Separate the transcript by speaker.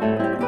Speaker 1: you